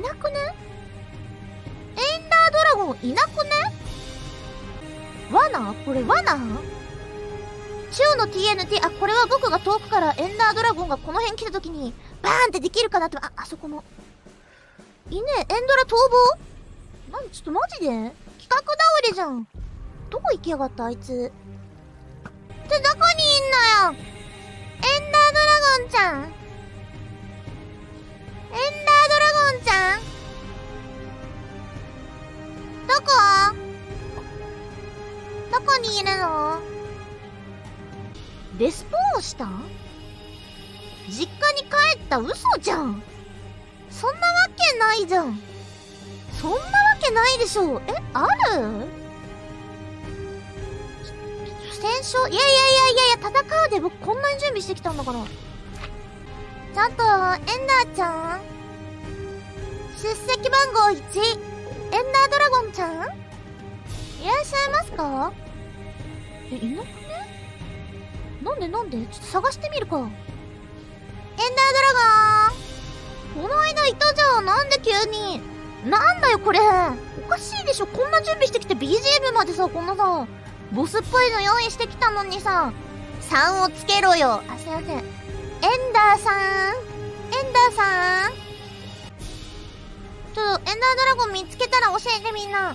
なくね？エンダードラゴンいなくね？罠？これ罠？中の TNT、あ、これは僕が遠くからエンダードラゴンがこの辺来た時に、バーンってできるかなって、あ、あそこの。いねえ、エンドラ逃亡？何ちょっとマジで？企画倒れじゃん。どこ行きやがったあいつ。ってどこにいんのよ？エンダードラゴンちゃん。こにいるの？レスポーンした？実家に帰った嘘じゃん。そんなわけないじゃん。そんなわけないでしょえある？戦勝？いやいやいやいやいや戦うで。僕こんなに準備してきたんだから。ちゃんとエンダーちゃん。出席番号1エンダードラゴンちゃん。いらっしゃいますか？えいなくね？なんでなんで？ちょっと探してみるか。エンダードラゴン。この間いたじゃんなんで急に？なんだよこれ。おかしいでしょ。こんな準備してきて BGM までさこんなさボスっぽいの用意してきたのにさ。3をつけろよ。あすいません。エンダーさん。エンダーさん。ちょっとエンダードラゴン見つけたら教えてみんな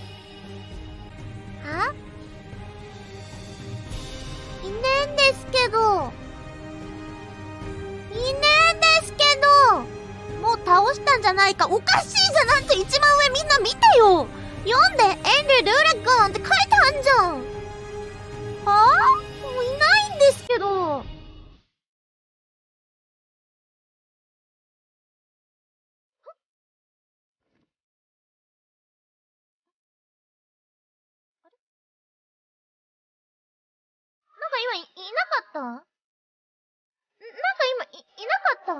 じゃないかおかしいじゃんなんて一番上みんな見てよ。読んでエンリル・ルーラゴンって書いてあんじゃん。はあもういないんですけど。なんか今い、いなかった？ん？なんか今い、いなかった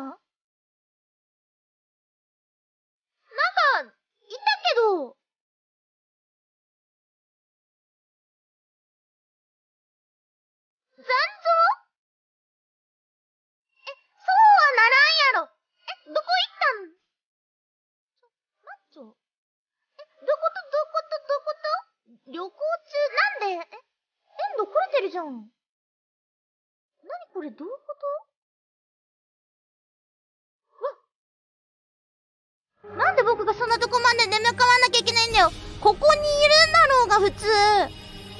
なんか、いたけど。残像え、そうはならんやろ。え、どこ行ったんちょ、マッチョえ、どことどことどこと？旅行中なんで？え、エンド来れてるじゃん。なにこれどういうこと？なんで僕がそんなとこまで出向かわなきゃいけないんだよ。ここにいるんだろうが普通。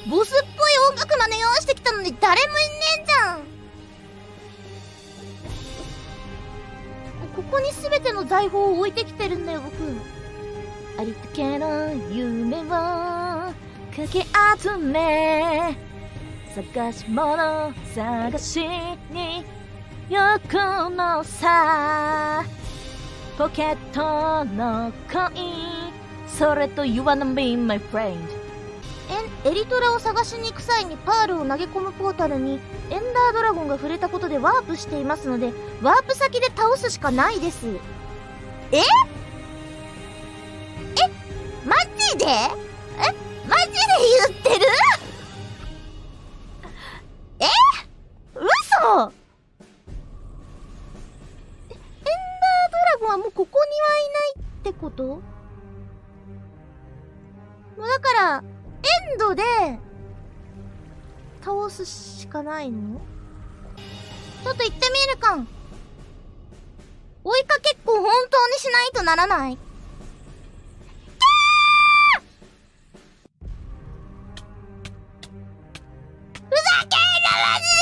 ボスっぽい音楽まで用意してきたのに誰もいねえじゃん。ここに全ての財宝を置いてきてるんだよ僕。ありったけの夢をかき集め探し物探しに行くのさポケットの恋それと You wanna be my friend エリトラを探しに行く際にパールを投げ込むポータルにエンダードラゴンが触れたことでワープしていますのでワープ先で倒すしかないです。ええ？ジで？え？マジで言ってる？え？嘘！エンダードラゴンはもうここにはいないってこと？もうだから、エンドで、倒すしかないの？ちょっと行ってみるか。追いかけっこ本当にしないとならない？ふざけんなマジ